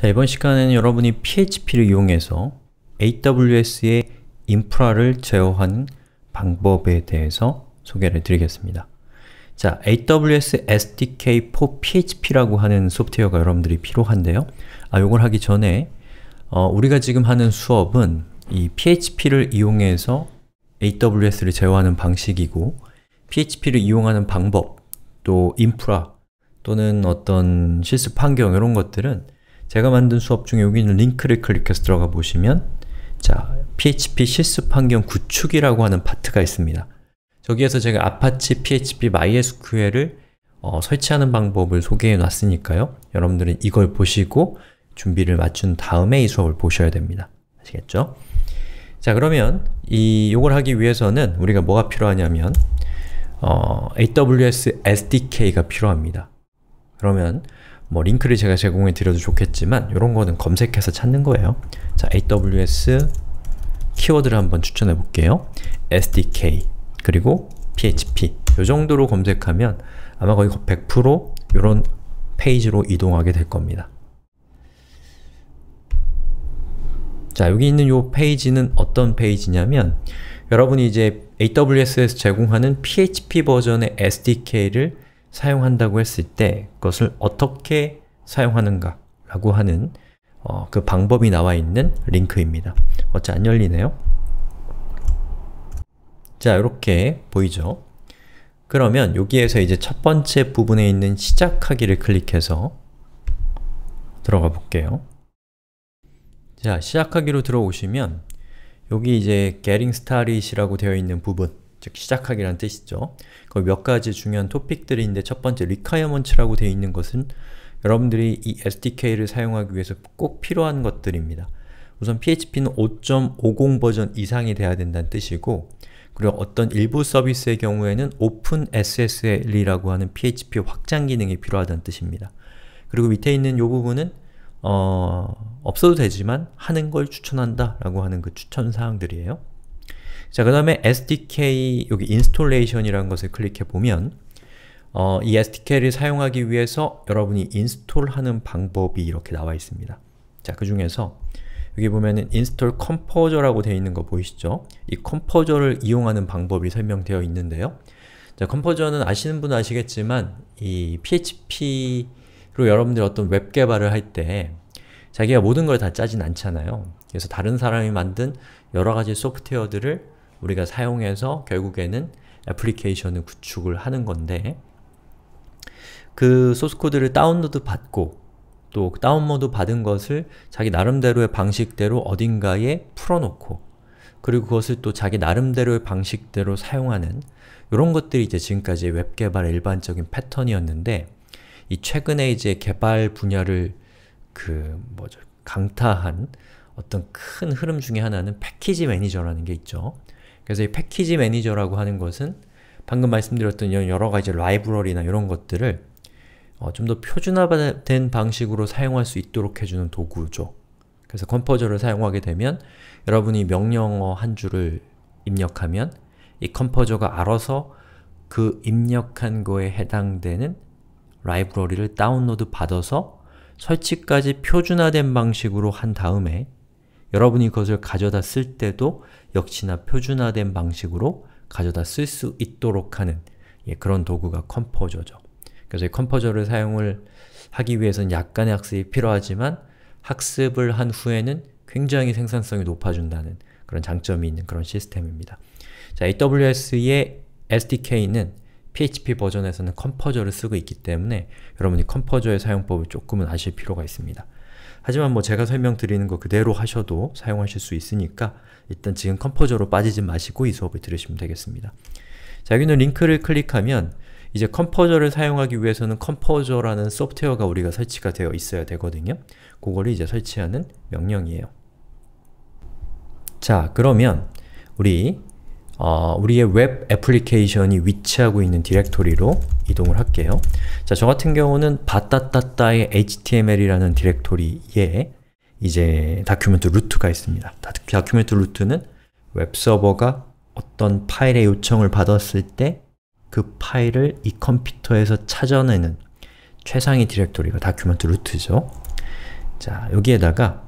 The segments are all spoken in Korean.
자, 이번 시간에는 여러분이 PHP를 이용해서 AWS의 인프라를 제어하는 방법에 대해서 소개를 드리겠습니다. 자, AWS SDK for PHP라고 하는 소프트웨어가 여러분들이 필요한데요. 아, 요걸 하기 전에 어, 우리가 지금 하는 수업은 이 PHP를 이용해서 AWS를 제어하는 방식이고 PHP를 이용하는 방법, 또 인프라, 또는 어떤 실습 환경 이런 것들은 제가 만든 수업 중에 여기 있는 링크를 클릭해서 들어가 보시면 자, PHP 실습 환경 구축이라고 하는 파트가 있습니다. 저기에서 제가 Apache PHP MySQL을 어, 설치하는 방법을 소개해 놨으니까요. 여러분들은 이걸 보시고 준비를 마친 다음에 이 수업을 보셔야 됩니다. 아시겠죠? 자 그러면 이 요걸 하기 위해서는 우리가 뭐가 필요하냐면 어, AWS SDK가 필요합니다. 그러면 뭐 링크를 제가 제공해 드려도 좋겠지만 이런 거는 검색해서 찾는 거예요. 자, AWS 키워드를 한번 추천해 볼게요. SDK 그리고 PHP 이 정도로 검색하면 아마 거의 100% 이런 페이지로 이동하게 될 겁니다. 자, 여기 있는 이 페이지는 어떤 페이지냐면 여러분이 이제 AWS에서 제공하는 PHP 버전의 SDK를 사용한다고 했을 때 그것을 어떻게 사용하는가 라고 하는 어, 그 방법이 나와 있는 링크입니다. 어째 안 열리네요? 자, 이렇게 보이죠? 그러면 여기에서 이제 첫 번째 부분에 있는 시작하기를 클릭해서 들어가 볼게요. 자, 시작하기로 들어오시면 여기 이제 getting started이라고 되어 있는 부분 즉 시작하기란 뜻이죠. 거기 몇 가지 중요한 토픽들이 있는데 첫 번째 requirements라고 되어 있는 것은 여러분들이 이 SDK를 사용하기 위해서 꼭 필요한 것들입니다. 우선 PHP는 5.50 버전 이상이 돼야 된다는 뜻이고 그리고 어떤 일부 서비스의 경우에는 OpenSSL이라고 하는 PHP 확장 기능이 필요하다는 뜻입니다. 그리고 밑에 있는 이 부분은 어, 없어도 되지만 하는 걸 추천한다 라고 하는 그 추천 사항들이에요. 자, 그 다음에 SDK 여기 installation이라는 것을 클릭해 보면 어, 이 SDK를 사용하기 위해서 여러분이 인스톨하는 방법이 이렇게 나와 있습니다. 자, 그 중에서 여기 보면은 install composer라고 되어 있는 거 보이시죠? 이 composer를 이용하는 방법이 설명되어 있는데요. 자, composer는 아시는 분은 아시겠지만 이 PHP로 여러분들 어떤 웹 개발을 할 때 자기가 모든 걸 다 짜진 않잖아요. 그래서 다른 사람이 만든 여러 가지 소프트웨어들을 우리가 사용해서 결국에는 애플리케이션을 구축을 하는 건데 그 소스코드를 다운로드 받고 또 다운로드 받은 것을 자기 나름대로의 방식대로 어딘가에 풀어놓고 그리고 그것을 또 자기 나름대로의 방식대로 사용하는 이런 것들이 이제 지금까지 웹 개발의 일반적인 패턴이었는데 이 최근에 이제 개발 분야를 그 뭐죠 강타한 어떤 큰 흐름 중에 하나는 package manager라는 게 있죠. 그래서 이 package manager라고 하는 것은 방금 말씀드렸던 여러 가지 라이브러리나 이런 것들을 어, 좀 더 표준화된 방식으로 사용할 수 있도록 해주는 도구죠. 그래서 composer를 사용하게 되면 여러분이 명령어 한 줄을 입력하면 이 composer가 알아서 그 입력한 거에 해당되는 라이브러리를 다운로드 받아서 설치까지 표준화된 방식으로 한 다음에 여러분이 그것을 가져다 쓸 때도 역시나 표준화된 방식으로 가져다 쓸 수 있도록 하는 예, 그런 도구가 composer죠. 그래서 이 composer를 사용을 하기 위해서는 약간의 학습이 필요하지만 학습을 한 후에는 굉장히 생산성이 높아진다는 그런 장점이 있는 그런 시스템입니다. 자, AWS의 SDK는 PHP 버전에서는 composer를 쓰고 있기 때문에 여러분이 composer의 사용법을 조금은 아실 필요가 있습니다. 하지만 뭐 제가 설명드리는 거 그대로 하셔도 사용하실 수 있으니까 일단 지금 composer로 빠지지 마시고 이 수업을 들으시면 되겠습니다. 자, 여기는 링크를 클릭하면 이제 composer를 사용하기 위해서는 composer라는 소프트웨어가 우리가 설치가 되어 있어야 되거든요. 그거를 이제 설치하는 명령이에요. 자, 그러면 우리 어, 우리의 웹 애플리케이션이 위치하고 있는 디렉토리로 이동을 할게요. 자, 저 같은 경우는 var 따따따의 html이라는 디렉토리에 이제 document root가 있습니다. document root는 웹 서버가 어떤 파일의 요청을 받았을 때 그 파일을 이 컴퓨터에서 찾아내는 최상위 디렉토리가 document root죠. 자, 여기에다가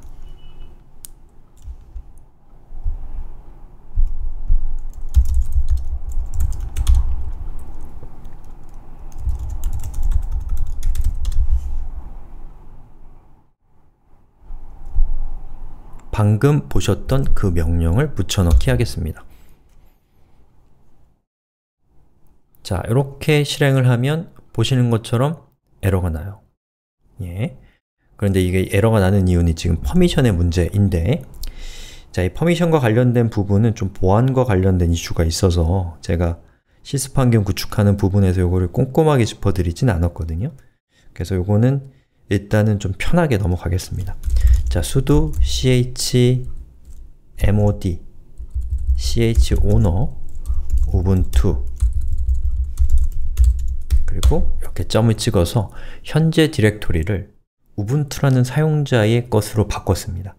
방금 보셨던 그 명령을 붙여넣기 하겠습니다. 자, 이렇게 실행을 하면 보시는 것처럼 에러가 나요. 예. 그런데 이게 에러가 나는 이유는 지금 permission의 문제인데 자, 이 permission과 관련된 부분은 좀 보안과 관련된 이슈가 있어서 제가 실습 환경 구축하는 부분에서 이거를 꼼꼼하게 짚어드리진 않았거든요. 그래서 이거는 일단은 좀 편하게 넘어가겠습니다. 자, sudo chmod chowner ubuntu 그리고 이렇게 점을 찍어서 현재 디렉토리를 우분투라는 사용자의 것으로 바꿨습니다.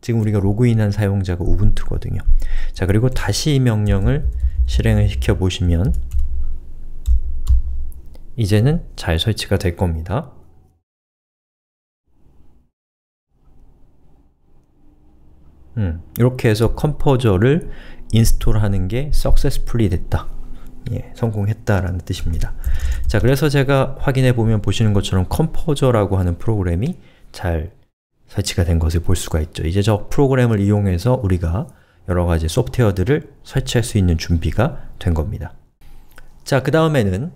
지금 우리가 로그인한 사용자가 우분투거든요. 자, 그리고 다시 이 명령을 실행을 시켜 보시면 이제는 잘 설치가 될 겁니다. 음, 이렇게 해서 composer를 인스톨하는 게 successfully 됐다. 예, 성공했다라는 뜻입니다. 자, 그래서 제가 확인해 보면 보시는 것처럼 composer라고 하는 프로그램이 잘 설치가 된 것을 볼 수가 있죠. 이제 저 프로그램을 이용해서 우리가 여러 가지 소프트웨어들을 설치할 수 있는 준비가 된 겁니다. 자, 그 다음에는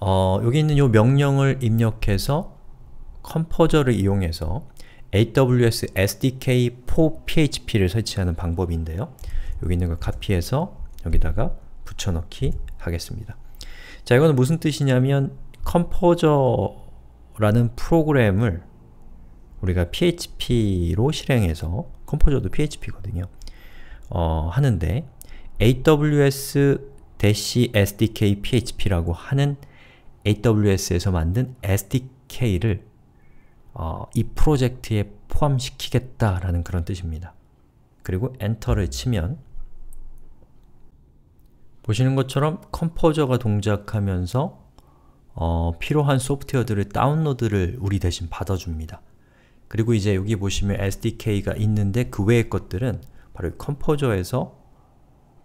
어, 여기 있는 이 명령을 입력해서 composer를 이용해서 AWS SDK for PHP를 설치하는 방법인데요. 여기 있는 걸 카피해서 여기다가 붙여넣기 하겠습니다. 자, 이거는 무슨 뜻이냐면 composer라는 프로그램을 우리가 PHP로 실행해서 composer도 PHP거든요. 어, 하는데 AWS-SDK PHP라고 하는 AWS에서 만든 SDK를 어, 이 프로젝트에 포함시키겠다라는 그런 뜻입니다. 그리고 엔터를 치면 보시는 것처럼 composer가 동작하면서 어, 필요한 소프트웨어들을 다운로드를 우리 대신 받아줍니다. 그리고 이제 여기 보시면 SDK가 있는데 그 외의 것들은 바로 컴포저에서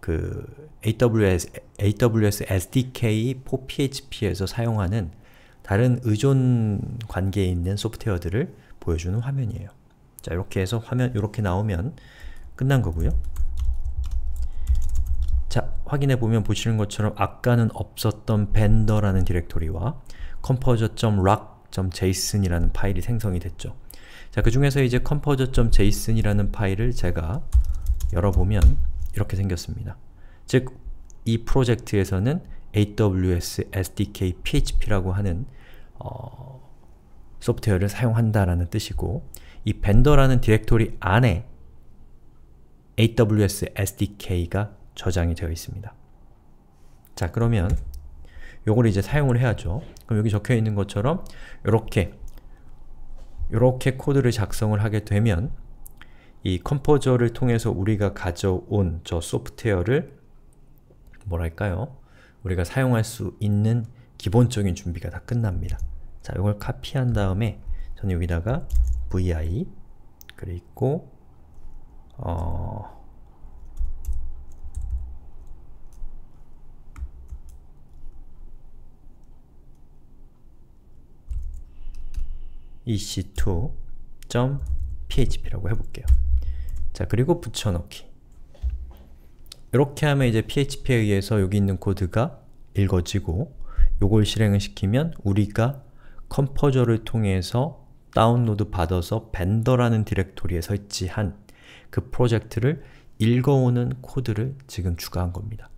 그 AWS, AWS SDK for PHP에서 사용하는 다른 의존 관계에 있는 소프트웨어들을 보여주는 화면이에요. 자, 이렇게 해서 화면 이렇게 나오면 끝난 거고요. 자, 확인해 보면 보시는 것처럼 아까는 없었던 vendor라는 디렉토리와 composer.rock.json이라는 파일이 생성이 됐죠. 자, 그 중에서 이제 composer.json이라는 파일을 제가 열어보면 이렇게 생겼습니다. 즉, 이 프로젝트에서는 AWS SDK PHP라고 하는 어, 소프트웨어를 사용한다라는 뜻이고 이 벤더라는 디렉토리 안에 AWS SDK가 저장이 되어 있습니다. 자 그러면 요걸 이제 사용을 해야죠. 그럼 여기 적혀 있는 것처럼 이렇게 이렇게 코드를 작성을 하게 되면 이 컴포저를 통해서 우리가 가져온 저 소프트웨어를 뭐랄까요? 우리가 사용할 수 있는 기본적인 준비가 다 끝납니다. 자, 이걸 카피한 다음에 저는 여기다가 vi 그리고 어 ec2.php라고 해볼게요. 자, 그리고 붙여넣기. 이렇게 하면 이제 php에 의해서 여기 있는 코드가 읽어지고 요걸 실행을 시키면 우리가 컴포저를 통해서 다운로드 받아서 벤더라는 디렉토리에 설치한 그 프로젝트를 읽어오는 코드를 지금 추가한 겁니다.